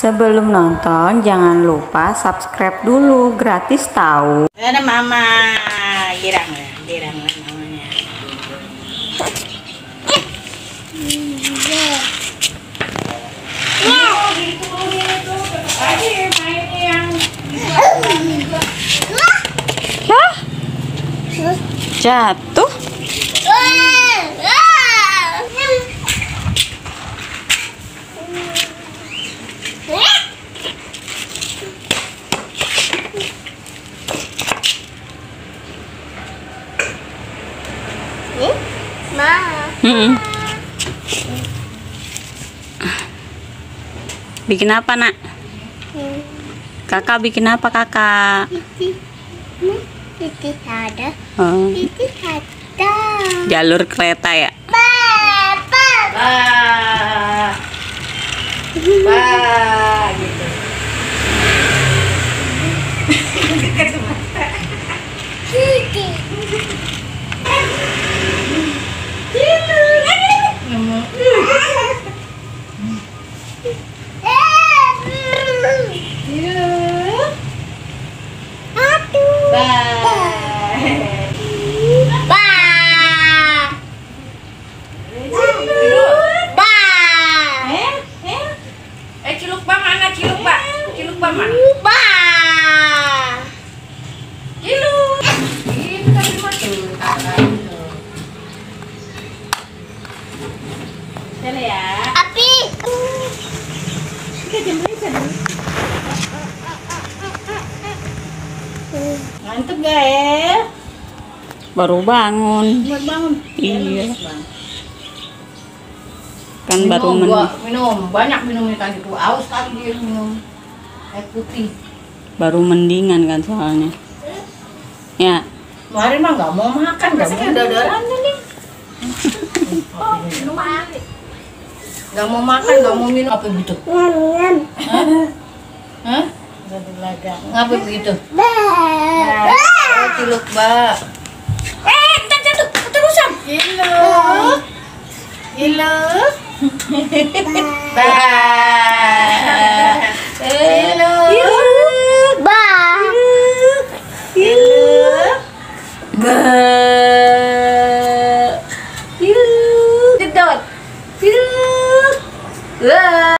Sebelum nonton, jangan lupa subscribe dulu, gratis tahu. Ada mama, girang ya, girang lah namanya. Hah? Jatuh? Mm-mm. Bikin apa nak? Kakak bikin apa kakak? titi, titi ada, Oh, titi ada. jalur kereta ya? Papa, Bah, bah, gitu. titi. Aduh. Bah. Ba. Ba. Eh, eh, eh, ciluk ba mana ciluk ba? Ciluk ba mana? Ba. Ciluk. Itu tadi mah tuh, kakak itu. Sana ya. Api. Mantep gak ya? Baru bangun. Buat bangun. Iya. Kan minum, baru gua, men minum banyak minumnya tadi tuh aus tadi dia minum air putih baru mendingan kan soalnya. Ya, kemarin mah nggak mau makan mau udah darahnya nih oh, minum air nggak mau makan nggak mau minum apa begitu Hah? Ngapa begitu? Nah, oh, Mbak. Eh, ntar jatuh, keterusan. Hello. Bye. Hello. Bye. Hello. 呃。